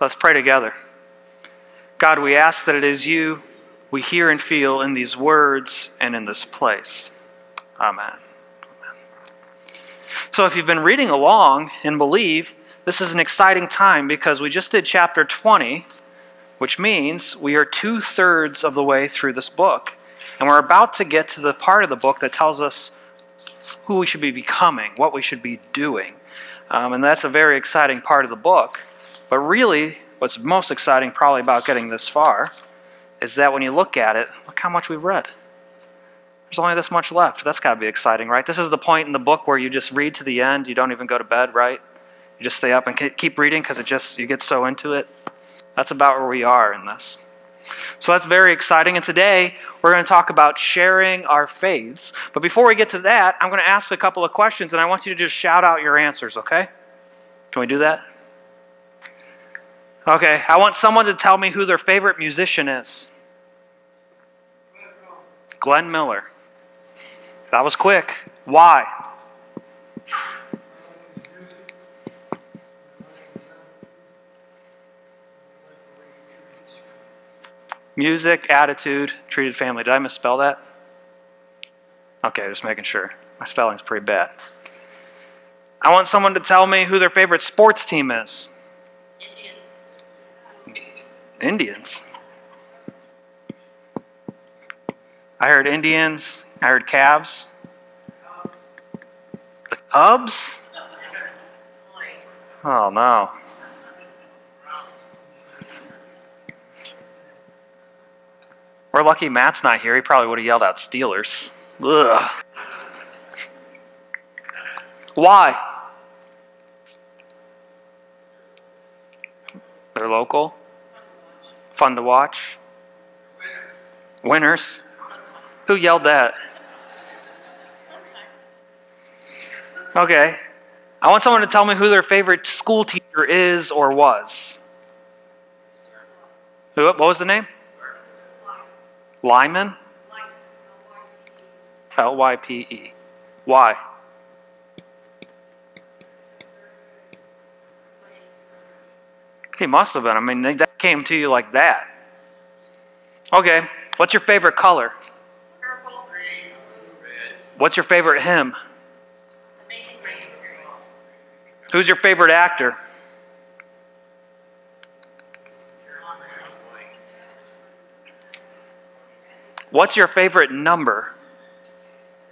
Let's pray together. God, we ask that it is you we hear and feel in these words and in this place. Amen. So, if you've been reading along and believe, this is an exciting time because we just did chapter 20, which means we are two thirds of the way through this book. And we're about to get to the part of the book that tells us who we should be becoming, what we should be doing. Um, and that's a very exciting part of the book. But really, what's most exciting probably about getting this far is that when you look at it, look how much we've read. There's only this much left. That's got to be exciting, right? This is the point in the book where you just read to the end. You don't even go to bed, right? You just stay up and keep reading because it just you get so into it. That's about where we are in this. So that's very exciting. And today we're going to talk about sharing our faiths. But before we get to that, I'm going to ask a couple of questions and I want you to just shout out your answers, okay? Can we do that? Okay, I want someone to tell me who their favorite musician is. Glenn Miller. That was quick. Why? Music, attitude, treated family. Did I misspell that? Okay, just making sure. My spelling's pretty bad. I want someone to tell me who their favorite sports team is. Indians. I heard Indians. I heard Cavs. The Cubs? Oh no. We're lucky Matt's not here. He probably would have yelled out Steelers. Ugh. Why? They're local fun to watch. Winners. Who yelled that? Okay. I want someone to tell me who their favorite school teacher is or was. Who? What was the name? Lyman? L Y P E. Why? He must have been. I mean, that came to you like that. Okay, what's your favorite color? Purple, green, red. What's your favorite hymn? Amazing Grace. Who's your favorite actor? What's your favorite number?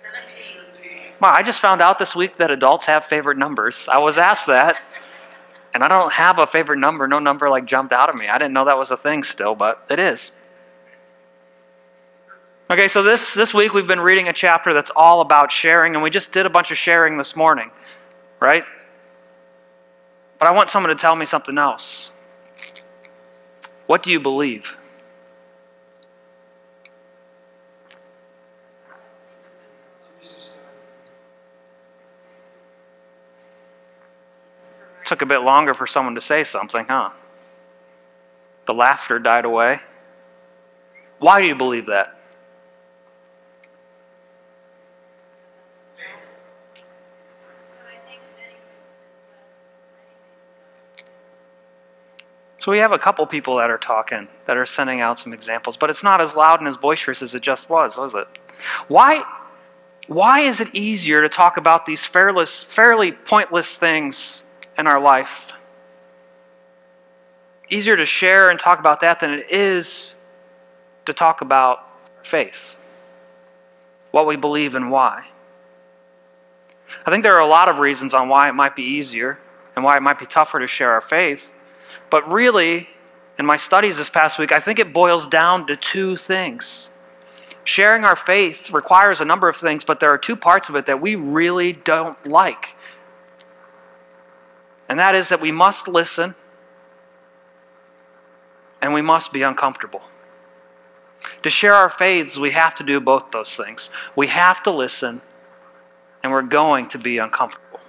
17. Wow, I just found out this week that adults have favorite numbers. I was asked that. And I don't have a favorite number. No number like jumped out of me. I didn't know that was a thing still, but it is. Okay, so this, this week we've been reading a chapter that's all about sharing, and we just did a bunch of sharing this morning, right? But I want someone to tell me something else. What do you believe? Took a bit longer for someone to say something, huh? The laughter died away. Why do you believe that? So we have a couple people that are talking, that are sending out some examples, but it's not as loud and as boisterous as it just was, was it? Why, why is it easier to talk about these fairless, fairly pointless things in our life. Easier to share and talk about that than it is to talk about faith, what we believe and why. I think there are a lot of reasons on why it might be easier and why it might be tougher to share our faith. But really, in my studies this past week, I think it boils down to two things. Sharing our faith requires a number of things, but there are two parts of it that we really don't like and that is that we must listen and we must be uncomfortable. To share our faiths, we have to do both those things. We have to listen and we're going to be uncomfortable.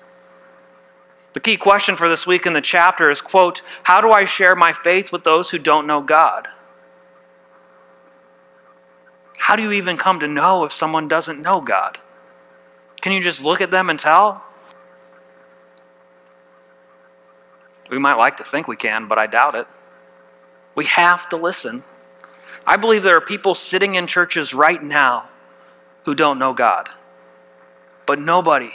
The key question for this week in the chapter is quote, how do I share my faith with those who don't know God? How do you even come to know if someone doesn't know God? Can you just look at them and tell? We might like to think we can, but I doubt it. We have to listen. I believe there are people sitting in churches right now who don't know God. But nobody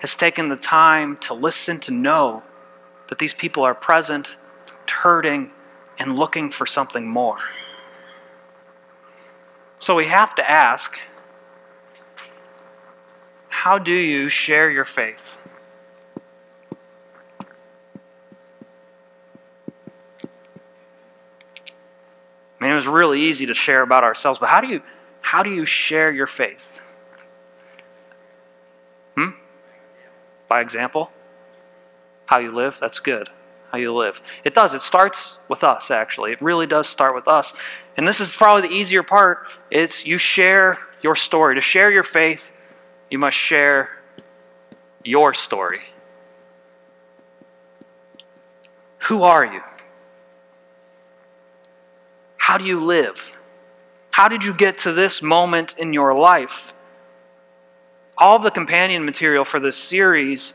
has taken the time to listen to know that these people are present, hurting, and looking for something more. So we have to ask how do you share your faith? I mean, it was really easy to share about ourselves, but how do you how do you share your faith? Hmm? By example? How you live? That's good. How you live. It does. It starts with us, actually. It really does start with us. And this is probably the easier part. It's you share your story. To share your faith, you must share your story. Who are you? How do you live? How did you get to this moment in your life? All the companion material for this series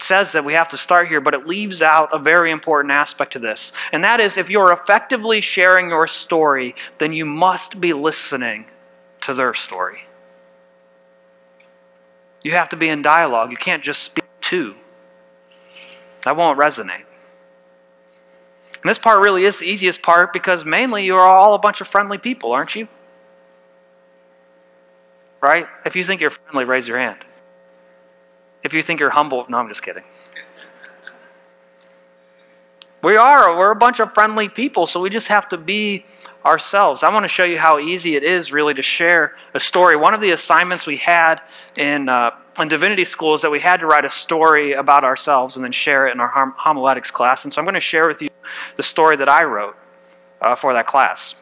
says that we have to start here, but it leaves out a very important aspect to this. And that is if you're effectively sharing your story, then you must be listening to their story. You have to be in dialogue. You can't just speak to. That won't resonate. And this part really is the easiest part because mainly you're all a bunch of friendly people, aren't you? Right? If you think you're friendly, raise your hand. If you think you're humble, no, I'm just kidding. We are. We're a bunch of friendly people, so we just have to be ourselves. I want to show you how easy it is really to share a story. One of the assignments we had in, uh, in divinity school is that we had to write a story about ourselves and then share it in our homiletics class. And so I'm going to share with you the story that I wrote uh, for that class.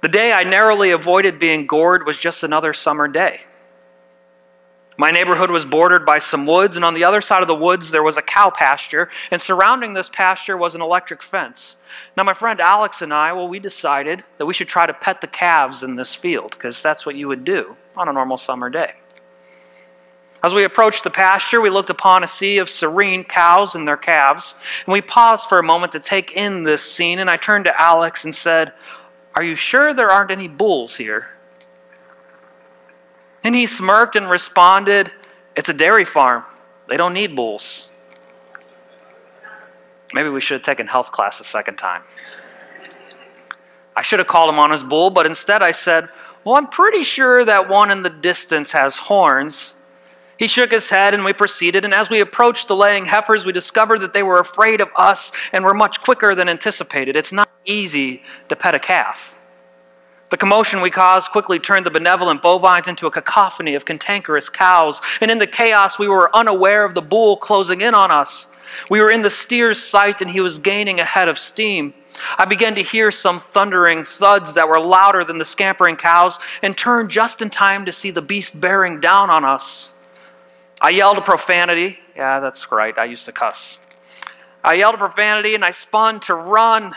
The day I narrowly avoided being gored was just another summer day. My neighborhood was bordered by some woods, and on the other side of the woods, there was a cow pasture, and surrounding this pasture was an electric fence. Now, my friend Alex and I, well, we decided that we should try to pet the calves in this field, because that's what you would do on a normal summer day. As we approached the pasture, we looked upon a sea of serene cows and their calves, and we paused for a moment to take in this scene, and I turned to Alex and said, Are you sure there aren't any bulls here? And he smirked and responded, It's a dairy farm. They don't need bulls. Maybe we should have taken health class a second time. I should have called him on his bull, but instead I said, Well, I'm pretty sure that one in the distance has horns. He shook his head and we proceeded, and as we approached the laying heifers, we discovered that they were afraid of us and were much quicker than anticipated. It's not easy to pet a calf. The commotion we caused quickly turned the benevolent bovines into a cacophony of cantankerous cows, and in the chaos, we were unaware of the bull closing in on us. We were in the steer's sight, and he was gaining ahead of steam. I began to hear some thundering thuds that were louder than the scampering cows, and turned just in time to see the beast bearing down on us. I yelled a profanity. Yeah, that's right, I used to cuss. I yelled a profanity, and I spun to run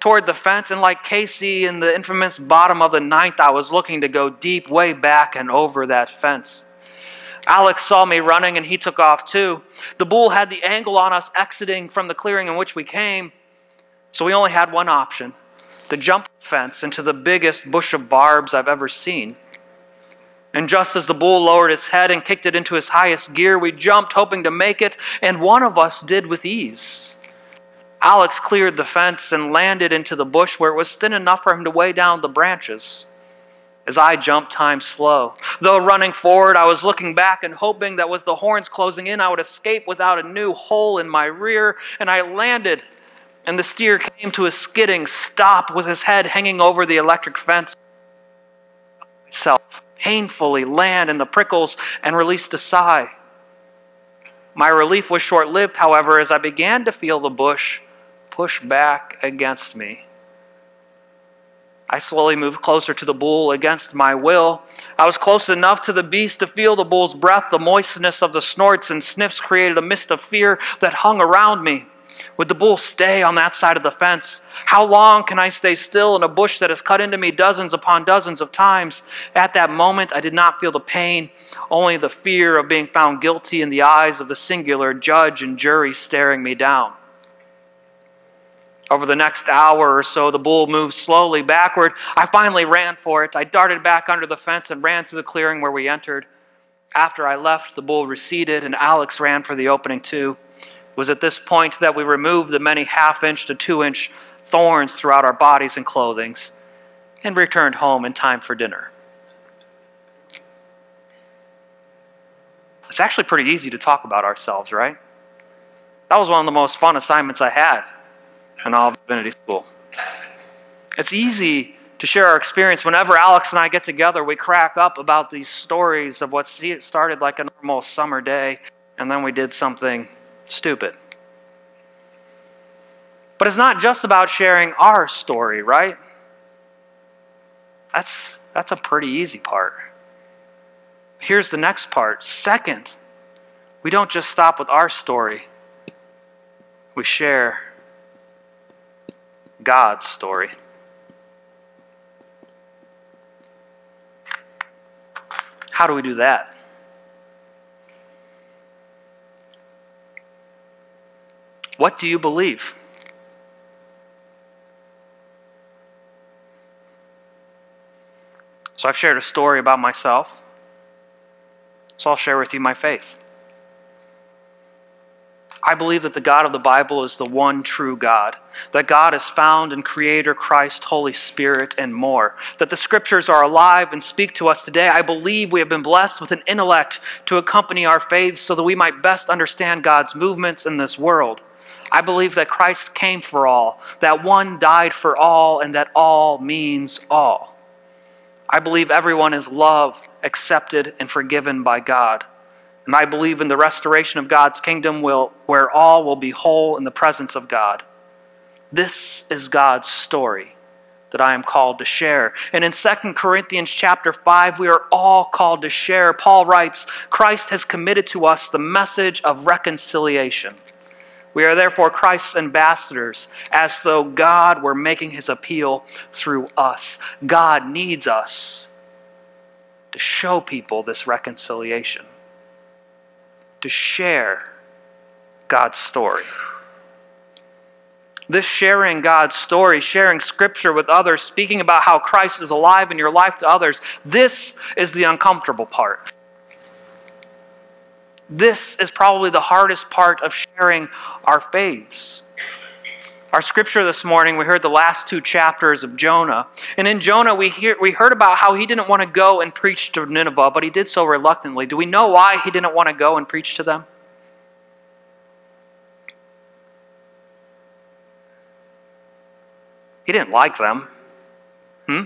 toward the fence, and like Casey in the infamous bottom of the ninth, I was looking to go deep, way back and over that fence. Alex saw me running and he took off too. The bull had the angle on us exiting from the clearing in which we came, so we only had one option to jump fence into the biggest bush of barbs I've ever seen. And just as the bull lowered his head and kicked it into his highest gear, we jumped, hoping to make it, and one of us did with ease. Alex cleared the fence and landed into the bush where it was thin enough for him to weigh down the branches. As I jumped time slow. Though running forward, I was looking back and hoping that with the horns closing in, I would escape without a new hole in my rear. And I landed, and the steer came to a skidding stop with his head hanging over the electric fence. Myself painfully land in the prickles and released a sigh. My relief was short lived, however, as I began to feel the bush push back against me. I slowly moved closer to the bull against my will. I was close enough to the beast to feel the bull's breath. The moistness of the snorts and sniffs created a mist of fear that hung around me. Would the bull stay on that side of the fence? How long can I stay still in a bush that has cut into me dozens upon dozens of times? At that moment, I did not feel the pain, only the fear of being found guilty in the eyes of the singular judge and jury staring me down. Over the next hour or so, the bull moved slowly backward. I finally ran for it. I darted back under the fence and ran to the clearing where we entered. After I left, the bull receded, and Alex ran for the opening too. It was at this point that we removed the many half inch to two inch thorns throughout our bodies and clothings and returned home in time for dinner. It's actually pretty easy to talk about ourselves, right? That was one of the most fun assignments I had of divinity school. It's easy to share our experience. Whenever Alex and I get together, we crack up about these stories of what started like a normal summer day, and then we did something stupid. But it's not just about sharing our story, right? That's, that's a pretty easy part. Here's the next part. Second, we don't just stop with our story, we share God's story. How do we do that? What do you believe? So I've shared a story about myself. So I'll share with you my faith. I believe that the God of the Bible is the one true God, that God is found in Creator, Christ, Holy Spirit, and more, that the Scriptures are alive and speak to us today. I believe we have been blessed with an intellect to accompany our faith so that we might best understand God's movements in this world. I believe that Christ came for all, that one died for all, and that all means all. I believe everyone is loved, accepted, and forgiven by God. And I believe in the restoration of God's kingdom will, where all will be whole in the presence of God. This is God's story that I am called to share. And in 2 Corinthians chapter 5, we are all called to share. Paul writes, Christ has committed to us the message of reconciliation. We are therefore Christ's ambassadors, as though God were making his appeal through us. God needs us to show people this reconciliation to share God's story. This sharing God's story, sharing scripture with others, speaking about how Christ is alive in your life to others, this is the uncomfortable part. This is probably the hardest part of sharing our faiths. Our scripture this morning, we heard the last two chapters of Jonah. And in Jonah, we, hear, we heard about how he didn't want to go and preach to Nineveh, but he did so reluctantly. Do we know why he didn't want to go and preach to them? He didn't like them. Hmm?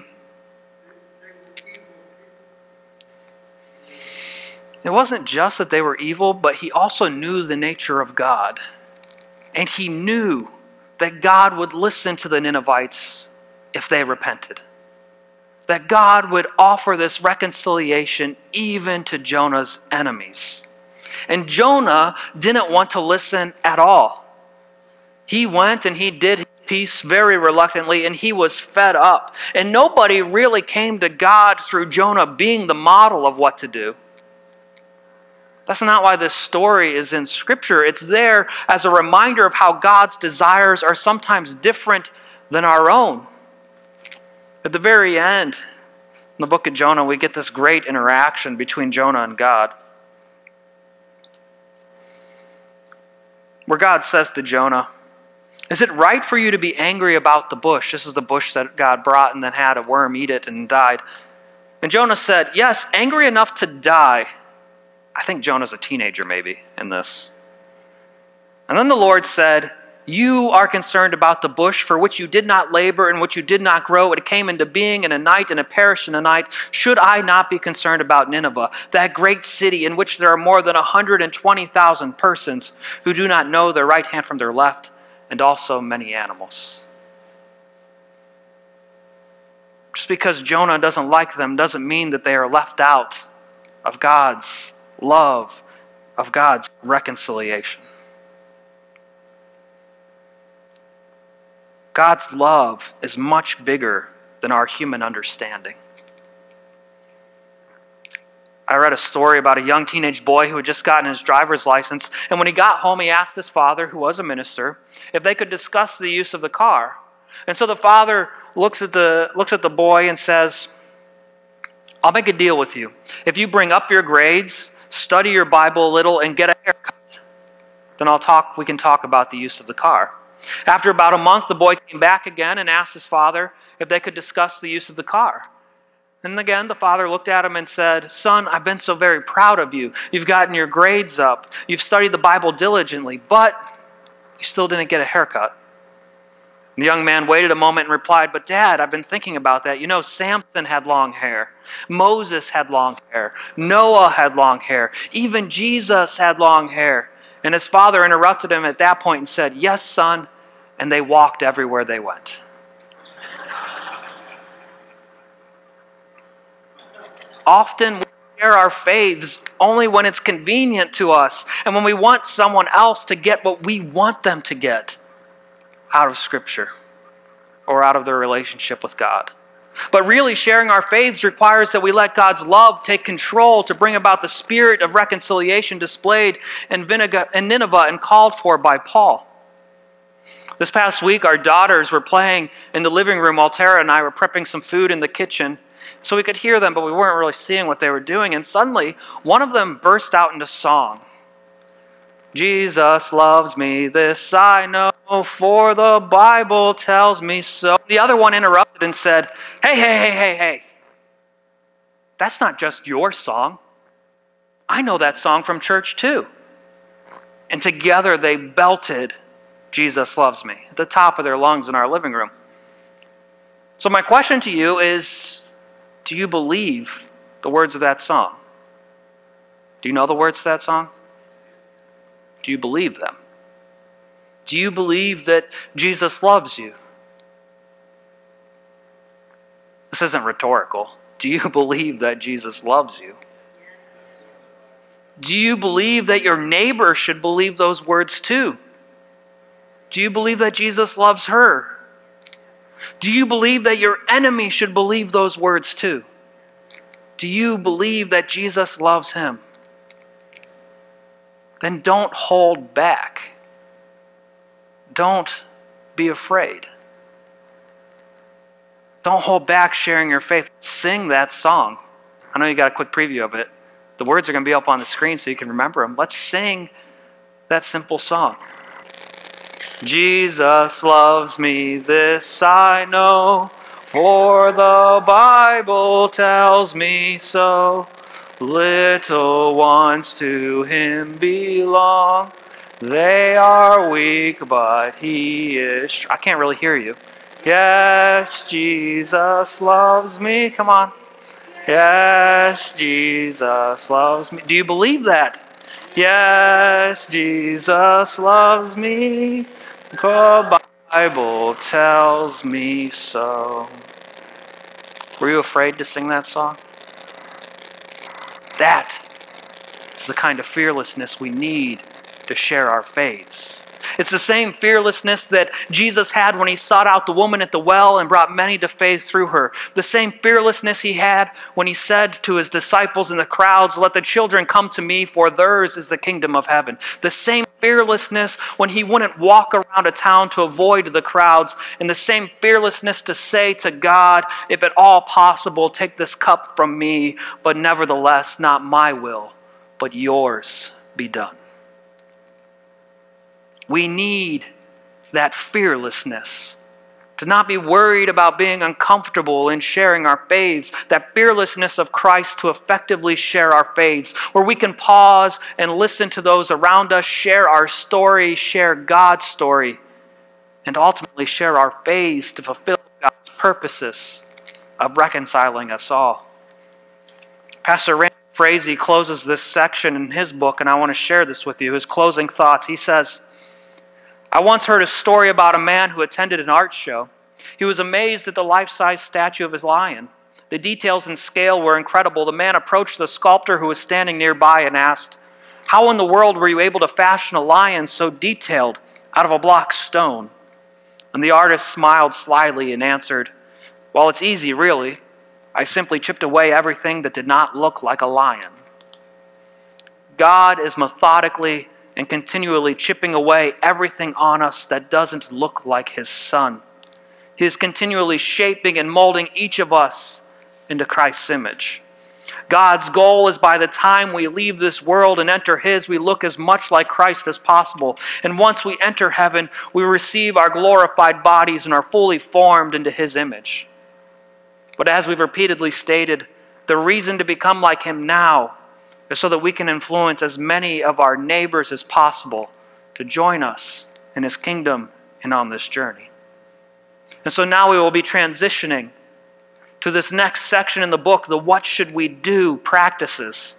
It wasn't just that they were evil, but he also knew the nature of God. And he knew that God would listen to the Ninevites if they repented. That God would offer this reconciliation even to Jonah's enemies. And Jonah didn't want to listen at all. He went and he did his piece very reluctantly and he was fed up. And nobody really came to God through Jonah being the model of what to do. That's not why this story is in Scripture. It's there as a reminder of how God's desires are sometimes different than our own. At the very end, in the book of Jonah, we get this great interaction between Jonah and God. Where God says to Jonah, Is it right for you to be angry about the bush? This is the bush that God brought and then had a worm eat it and died. And Jonah said, Yes, angry enough to die. I think Jonah's a teenager, maybe, in this. And then the Lord said, You are concerned about the bush for which you did not labor and which you did not grow. It came into being in a night and it perished in a night. Should I not be concerned about Nineveh, that great city in which there are more than 120,000 persons who do not know their right hand from their left, and also many animals? Just because Jonah doesn't like them doesn't mean that they are left out of God's love of God's reconciliation. God's love is much bigger than our human understanding. I read a story about a young teenage boy who had just gotten his driver's license, and when he got home, he asked his father, who was a minister, if they could discuss the use of the car. And so the father looks at the, looks at the boy and says, I'll make a deal with you. If you bring up your grades, study your Bible a little, and get a haircut, then I'll talk, we can talk about the use of the car. After about a month, the boy came back again and asked his father if they could discuss the use of the car. And again, the father looked at him and said, Son, I've been so very proud of you. You've gotten your grades up. You've studied the Bible diligently, but you still didn't get a haircut. The young man waited a moment and replied, But dad, I've been thinking about that. You know, Samson had long hair. Moses had long hair. Noah had long hair. Even Jesus had long hair. And his father interrupted him at that point and said, Yes, son. And they walked everywhere they went. Often we share our faiths only when it's convenient to us and when we want someone else to get what we want them to get out of Scripture or out of their relationship with God. But really, sharing our faiths requires that we let God's love take control to bring about the spirit of reconciliation displayed in Nineveh and called for by Paul. This past week, our daughters were playing in the living room while Tara and I were prepping some food in the kitchen. So we could hear them, but we weren't really seeing what they were doing. And suddenly, one of them burst out into song. Jesus loves me, this I know, for the Bible tells me so. The other one interrupted and said, Hey, hey, hey, hey, hey. That's not just your song. I know that song from church too. And together they belted, Jesus loves me, at the top of their lungs in our living room. So, my question to you is Do you believe the words of that song? Do you know the words to that song? Do you believe them? Do you believe that Jesus loves you? This isn't rhetorical. Do you believe that Jesus loves you? Do you believe that your neighbor should believe those words too? Do you believe that Jesus loves her? Do you believe that your enemy should believe those words too? Do you believe that Jesus loves him? then don't hold back. Don't be afraid. Don't hold back sharing your faith. Sing that song. I know you got a quick preview of it. The words are going to be up on the screen so you can remember them. Let's sing that simple song. Jesus loves me, this I know, for the Bible tells me so. Little ones to him belong. They are weak, but he is. I can't really hear you. Yes, Jesus loves me. Come on. Yes, Jesus loves me. Do you believe that? Yes, Jesus loves me. The Bible tells me so. Were you afraid to sing that song? That is the kind of fearlessness we need to share our faiths. It's the same fearlessness that Jesus had when he sought out the woman at the well and brought many to faith through her. The same fearlessness he had when he said to his disciples in the crowds, Let the children come to me, for theirs is the kingdom of heaven. The same fearlessness when he wouldn't walk around a town to avoid the crowds, and the same fearlessness to say to God, If at all possible, take this cup from me, but nevertheless, not my will, but yours be done. We need that fearlessness. To not be worried about being uncomfortable in sharing our faiths, that fearlessness of Christ to effectively share our faiths, where we can pause and listen to those around us, share our story, share God's story, and ultimately share our faiths to fulfill God's purposes of reconciling us all. Pastor Randy Frazee closes this section in his book, and I want to share this with you. His closing thoughts. He says, I once heard a story about a man who attended an art show. He was amazed at the life size statue of his lion. The details and scale were incredible. The man approached the sculptor who was standing nearby and asked, How in the world were you able to fashion a lion so detailed out of a block stone? And the artist smiled slyly and answered, Well, it's easy, really. I simply chipped away everything that did not look like a lion. God is methodically and continually chipping away everything on us that doesn't look like His Son. He is continually shaping and molding each of us into Christ's image. God's goal is by the time we leave this world and enter His, we look as much like Christ as possible. And once we enter heaven, we receive our glorified bodies and are fully formed into His image. But as we've repeatedly stated, the reason to become like Him now so that we can influence as many of our neighbors as possible to join us in His kingdom and on this journey. And so now we will be transitioning to this next section in the book, the What Should We Do practices.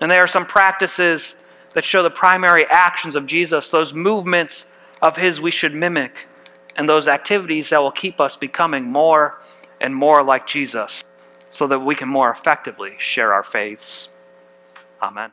And there are some practices that show the primary actions of Jesus, those movements of His we should mimic, and those activities that will keep us becoming more and more like Jesus so that we can more effectively share our faiths. Amen.